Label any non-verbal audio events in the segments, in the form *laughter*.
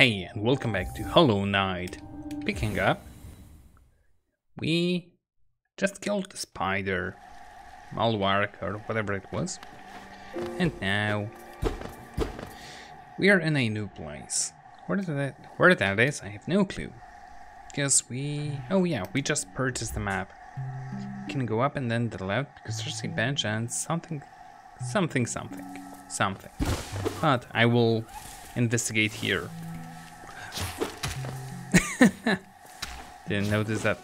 Hey, and welcome back to Hollow Knight. Picking up, we just killed the spider, Malwark or whatever it was, and now we are in a new place. Where that where that is, I have no clue. Because we oh yeah, we just purchased the map. Can go up and then the left because there's a bench and something, something, something, something. But I will investigate here. *laughs* Didn't notice that.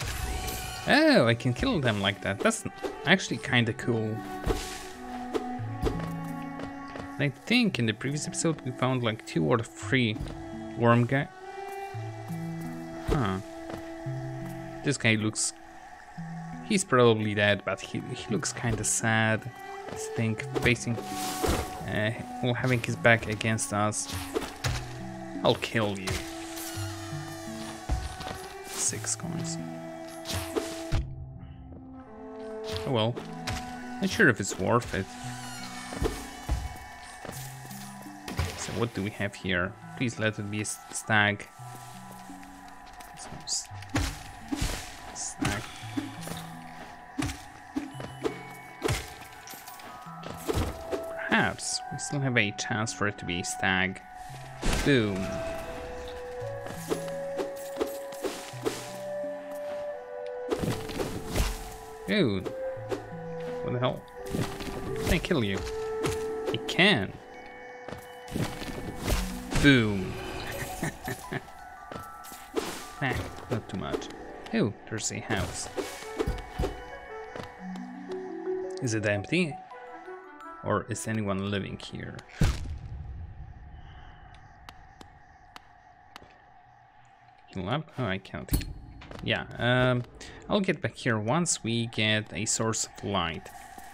Oh, I can kill them like that. That's actually kind of cool. I think in the previous episode we found like two or three worm guy. Huh. This guy looks... He's probably dead, but he, he looks kind of sad. I think facing... Uh, well, having his back against us. I'll kill you. Six coins. Oh well. Not sure if it's worth it. So what do we have here? Please let it be a stag. Stag. Perhaps we still have a chance for it to be a stag. Boom. Dude. What the hell? Can I kill you? I can. Boom. *laughs* nah, not too much. Oh, there's a house. Is it empty? Or is anyone living here? Heal up? Oh, I can't. Yeah, um, I'll get back here once we get a source of light.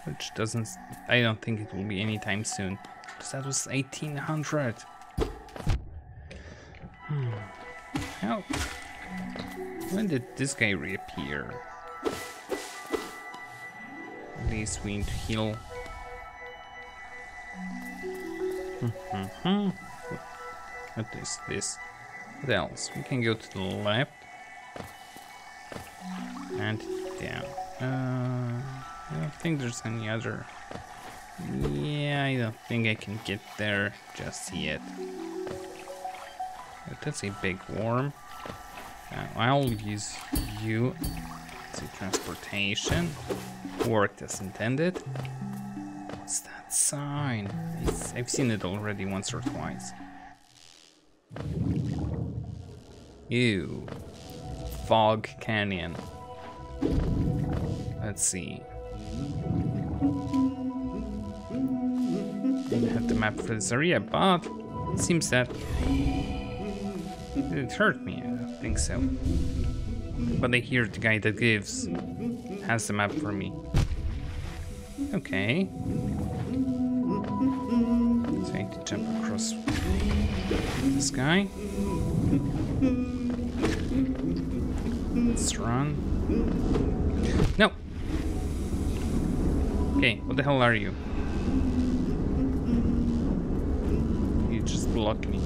Which doesn't... I don't think it will be anytime soon. Because that was 1800. Hmm. When did this guy reappear? At least we need to heal. what is this? What else? We can go to the left. And down. Uh, I don't think there's any other... Yeah, I don't think I can get there just yet. That's a big worm. Uh, I'll use you to transportation. Worked as intended. What's that sign? It's, I've seen it already once or twice. Ew. Fog Canyon. Let's see. Didn't have the map for this area, but it seems that it hurt me. I think so. But I hear the guy that gives has the map for me. Okay. So I need to jump across this guy. Let's run. No! Okay, what the hell are you? You just block me.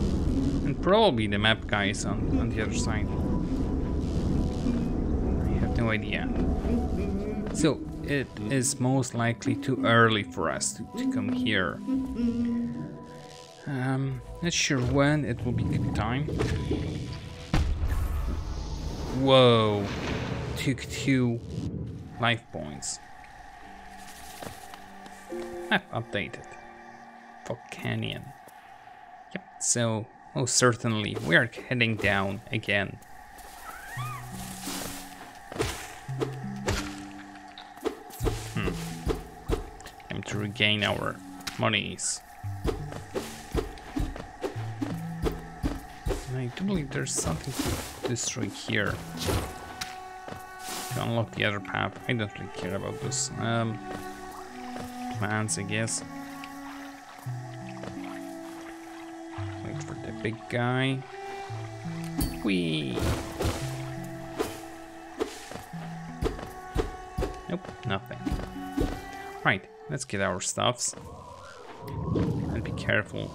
And probably the map guy is on, on the other side. I have no idea. So, it is most likely too early for us to, to come here. Um, not sure when it will be good time. Whoa. Took two life points. I've *laughs* updated. Fog Canyon. Yep, so, oh certainly, we are heading down again. Hmm. Time to regain our monies. I do believe there's something to destroy here. To unlock the other path. I don't really care about this. Um, plans, I guess. Wait for the big guy. Whee! Nope, nothing. Right, let's get our stuffs. And be careful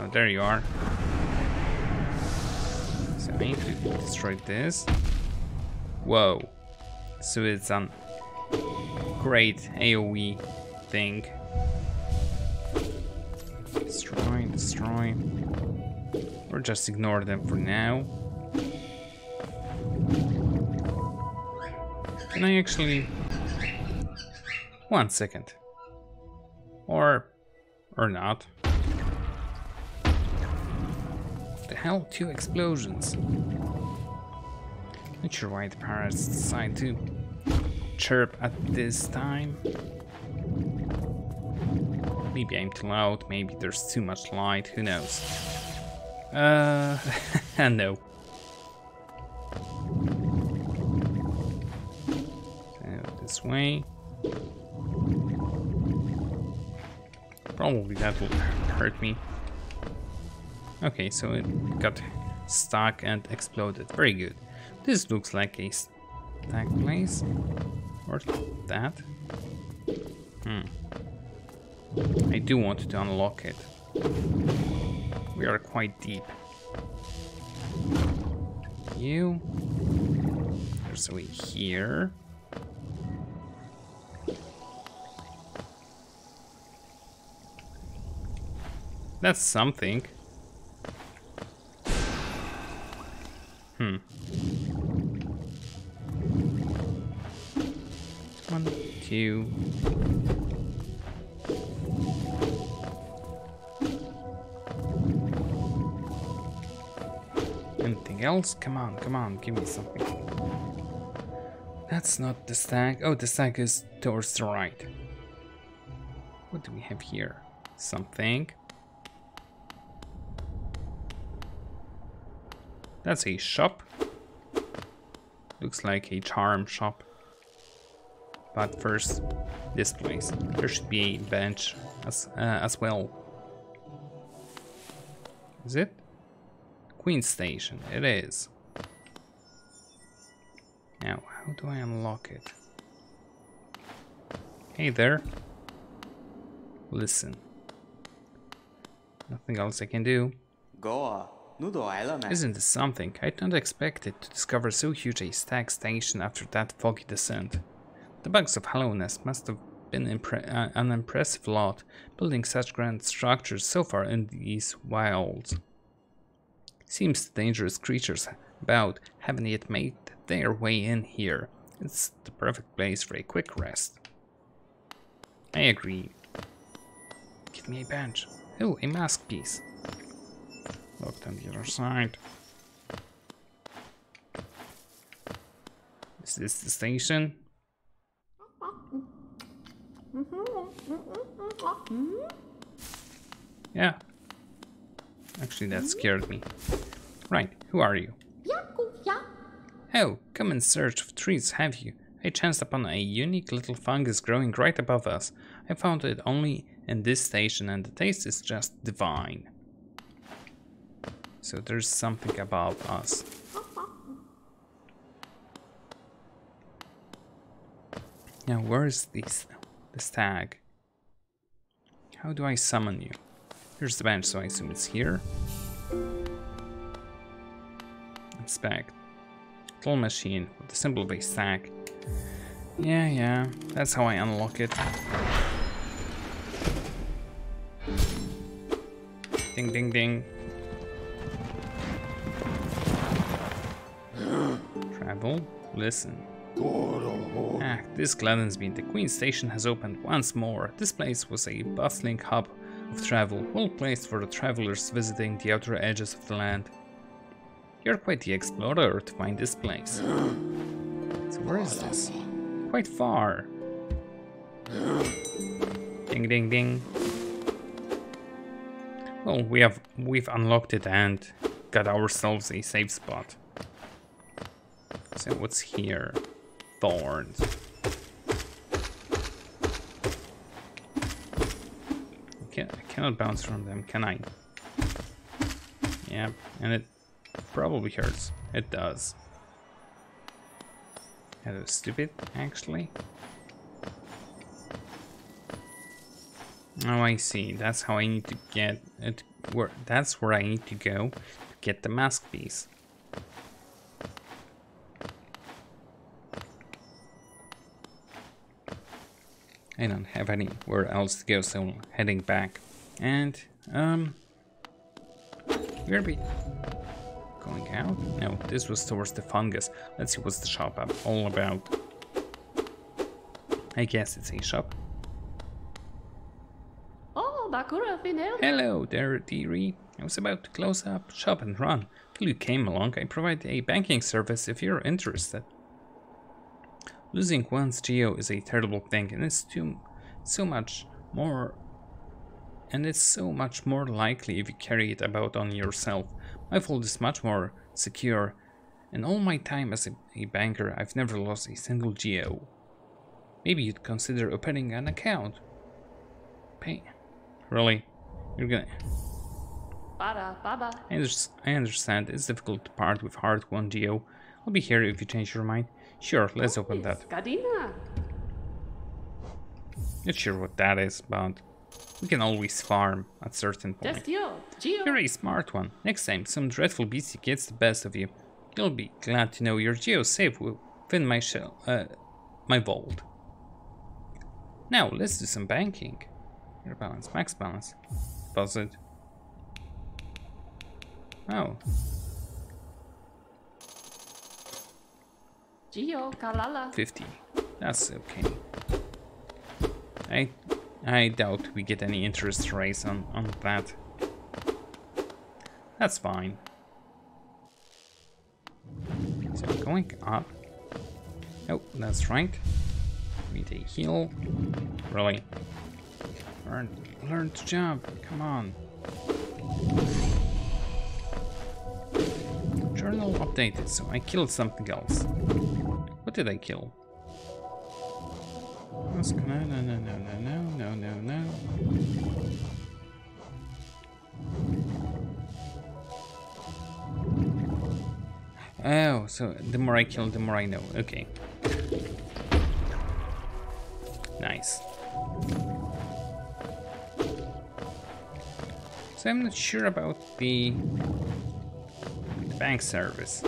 Oh, there you are. So I need to destroy this. Whoa. So it's a great AoE thing. Destroy, destroy. Or just ignore them for now. Can I actually... One second. Or... or not. The hell? Two explosions. Not sure why the parrots decide to chirp at this time. Maybe I'm too loud, maybe there's too much light, who knows. Uh, *laughs* no. This way. Probably that will hurt me. Okay, so it got stuck and exploded. Very good. This looks like a stag place. Or that. Hmm. I do want to unlock it. We are quite deep. You. There's a way here. That's something. Two. Anything else? Come on, come on, give me something. That's not the stag. Oh, the stag is towards the right. What do we have here? Something. That's a shop. Looks like a charm shop. But first, this place. There should be a bench as, uh, as well. Is it? Queen Station, it is. Now, how do I unlock it? Hey there. Listen. Nothing else I can do. Goa, Isn't this something? I didn't expect it to discover so huge a stag station after that foggy descent. The bugs of Hallownest must have been uh, an impressive lot, building such grand structures so far in these wilds. Seems the dangerous creatures about haven't yet made their way in here. It's the perfect place for a quick rest. I agree. Give me a bench. Oh, a mask piece. Looked on the other side. Is this the station? Yeah. Actually, that scared me. Right, who are you? Oh, come in search of trees, have you? I chanced upon a unique little fungus growing right above us. I found it only in this station and the taste is just divine. So there's something above us. Now where is this, this tag? How do I summon you? Here's the bench, so I assume it's here. Inspect. Toll machine with the symbol a stag. Yeah, yeah, that's how I unlock it. Ding, ding, ding. Travel, listen. Ah, this Gladensby, the Queen Station has opened once more. This place was a bustling hub of travel, well placed for the travelers visiting the outer edges of the land. You're quite the explorer to find this place. So where is this? Quite far. Ding ding ding. Well, we have we've unlocked it and got ourselves a safe spot. So what's here? Thorns. Okay, I cannot bounce from them, can I? Yeah, and it probably hurts. It does. That is stupid, actually. Oh, I see. That's how I need to get it. Where that's where I need to go to get the mask piece. I don't have anywhere else to go, so I'm heading back. And um, we're be going out. No, this was towards the fungus. Let's see what's the shop up all about. I guess it's a shop. Oh, Bakura Finel. Hello there, dearie. I was about to close up shop and run till you came along. I provide a banking service if you're interested. Losing one's geo is a terrible thing, and it's too so much more and it's so much more likely if you carry it about on yourself. My vault is much more secure. In all my time as a, a banker, I've never lost a single geo. Maybe you'd consider opening an account. Pay. Really? You're gonna. Bada, baba. I, under I understand it's difficult to part with hard won geo. I'll be here if you change your mind. Sure, let's open that. Gadina. Not sure what that is, but we can always farm at certain point. Just yo. Geo. You're a smart one. Next time some dreadful beastie gets the best of you, you'll be glad to know your geo safe within my shell, uh, my vault. Now let's do some banking. Your balance, max balance, deposit. Oh, Geo. Kalala. 50. That's okay. I I doubt we get any interest rates on, on that. That's fine. So going up. Oh, that's right. Need a heal. Really? Learn learn to jump. Come on. Journal updated, so I killed something else. What did I kill? No, no, no, no, no, no, no, no, no. Oh, so the more I kill, the more I know. Okay. Nice. So I'm not sure about the, the bank service.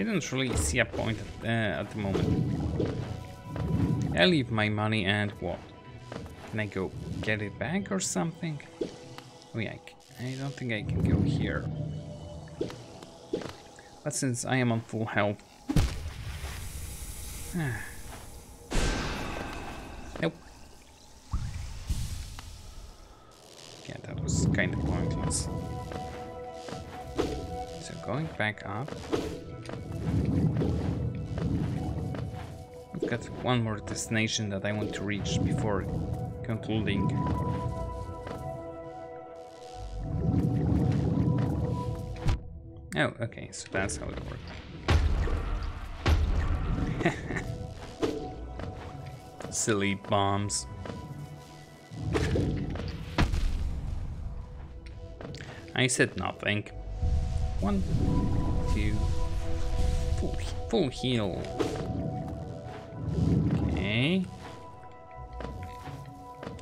I don't really see a point at, uh, at the moment. I leave my money and what? Can I go get it back or something? Oh yeah, I don't think I can go here. But since I am on full health... *sighs* nope. Yeah, that was kind of pointless. So going back up... I've got one more destination that I want to reach before concluding. Oh, okay, so that's how it works. *laughs* Silly bombs. I said nothing. One, two, full, heal. Okay.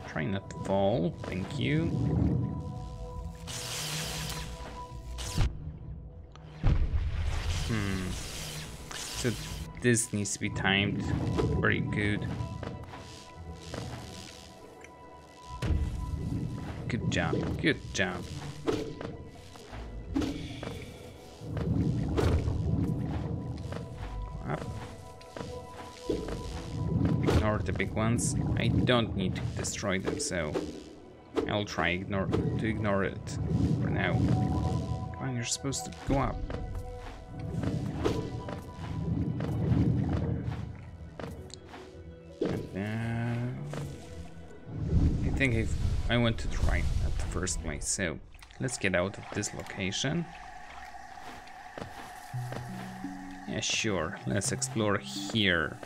Trying not to fall, thank you. Hmm. So this needs to be timed very good. Good job, good job. The big ones. I don't need to destroy them, so I'll try ignore to ignore it for now. Come on, you're supposed to go up. I think I've, I went to try at the first place, so let's get out of this location. Yeah, sure. Let's explore here.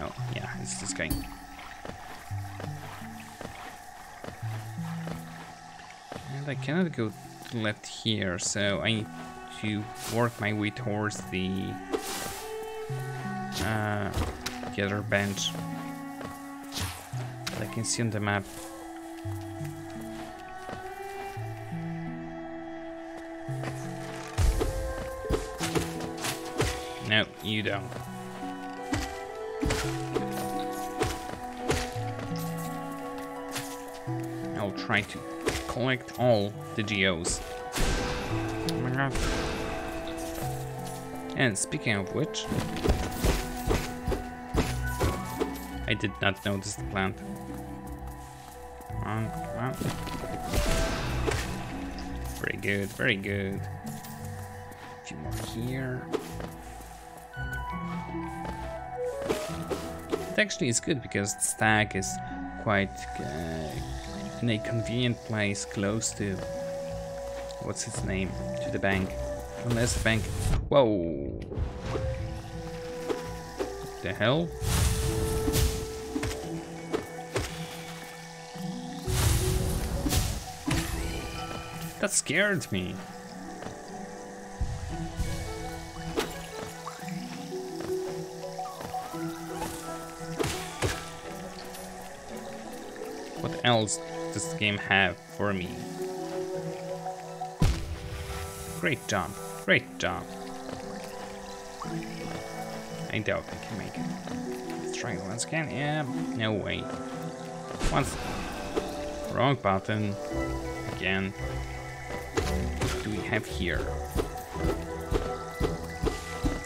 Oh, yeah, it's this guy. And I cannot go left here, so I need to work my way towards the uh, the other bench. I can see on the map. No, you don't. Try to collect all the geos. Oh my god. And speaking of which, I did not notice the plant. Come on, come on. Very good, very good. A few more here. It actually is good because the stag is quite uh, in a convenient place close to what's its name to the bank. Oh, Unless the bank. Whoa! The hell? That scared me. What else the game have for me? Great jump, Great jump. I doubt I can make it. Let's try once again. Yeah, no way. Once. Wrong button. Again. What do we have here?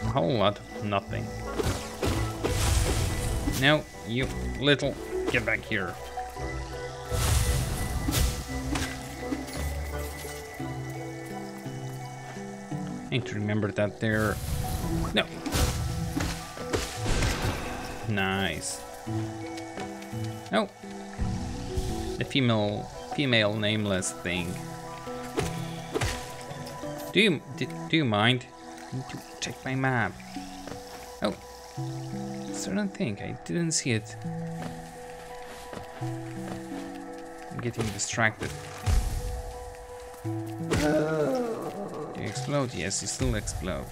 A whole lot of nothing. No, you little. Get back here. Need to remember that there. No. Nice. No. The female, female nameless thing. Do you do, do you mind? To check my map. Oh, certain thing. I didn't see it. I'm getting distracted. Explode? Yes, you still explode.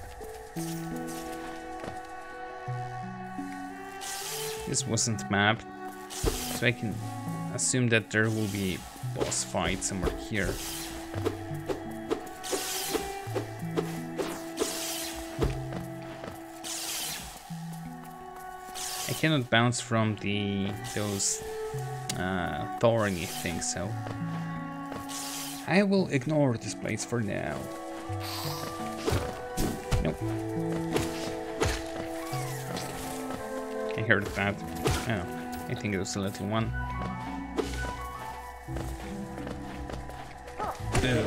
This wasn't mapped, so I can assume that there will be boss fight somewhere here. I cannot bounce from the those uh, thorny things, so I will ignore this place for now. Nope. I heard that. Oh, I think it was a little one. Boom.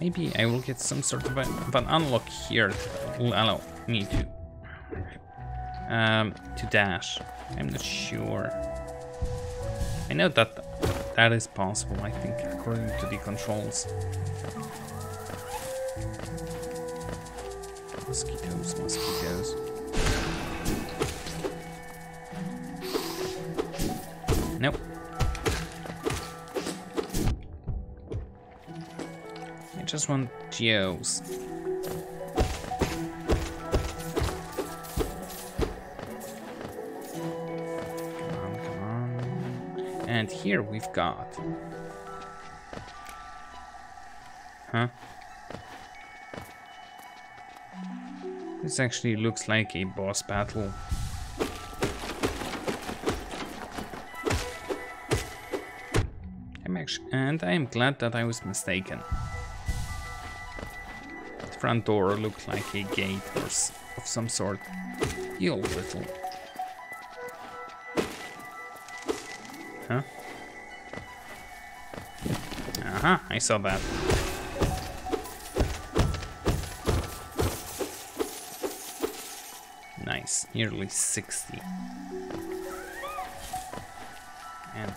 Maybe I will get some sort of, a, of an unlock here that will allow me to um, to dash. I'm not sure. Know that that is possible, I think, according to the controls. Mosquitoes, mosquitoes. Nope. I just want geos. Here we've got. Huh? This actually looks like a boss battle. I'm actually, and I am glad that I was mistaken. The front door looked like a gate or of some sort. You little. Aha, I saw that. Nice, nearly 60. And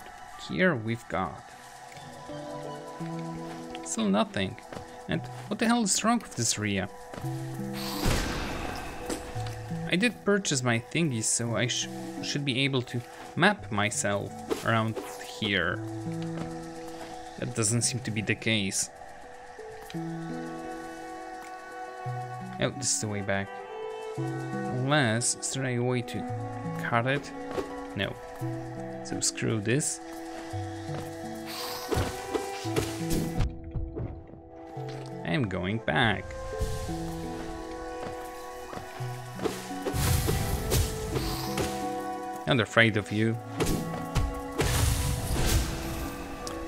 here we've got still nothing. And what the hell is wrong with this Ria? I did purchase my thingies, so I sh should be able to map myself around here. That doesn't seem to be the case. Oh, this is the way back. Unless, is there a way to cut it? No. So screw this. I'm going back. I'm afraid of you.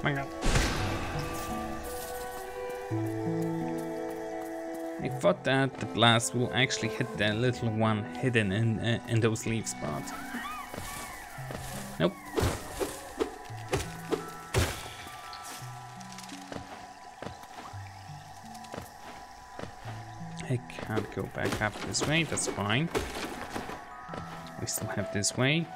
My god. Thought that the blast will actually hit the little one hidden in, uh, in those leaf spots. Nope. I can't go back up this way, that's fine. We still have this way.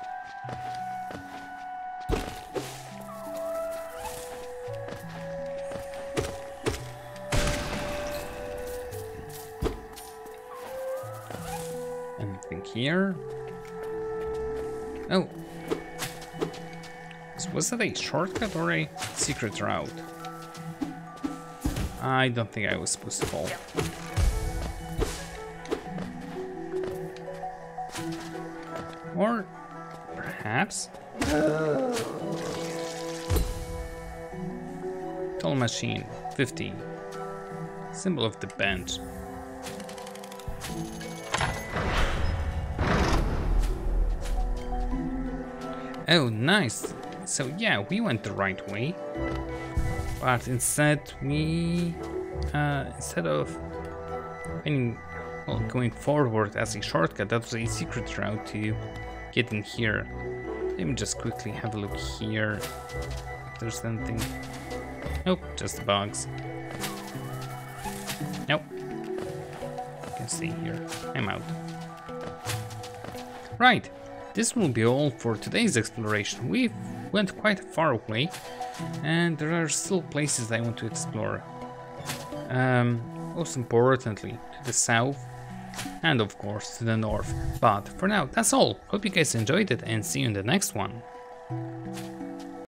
Here? Oh. Was that a shortcut or a secret route? I don't think I was supposed to fall. Or perhaps. Toll machine 15. Symbol of the bench. Oh, nice. So yeah, we went the right way. But instead we uh, instead of finding well, going forward as a shortcut, that was a secret route to get in here. Let me just quickly have a look here. If there's anything. Nope, just the bugs. Nope. You can see here. I'm out. Right. This will be all for today's exploration. We went quite far away, and there are still places I want to explore. Um, most importantly, to the south, and of course to the north. But for now, that's all. Hope you guys enjoyed it and see you in the next one.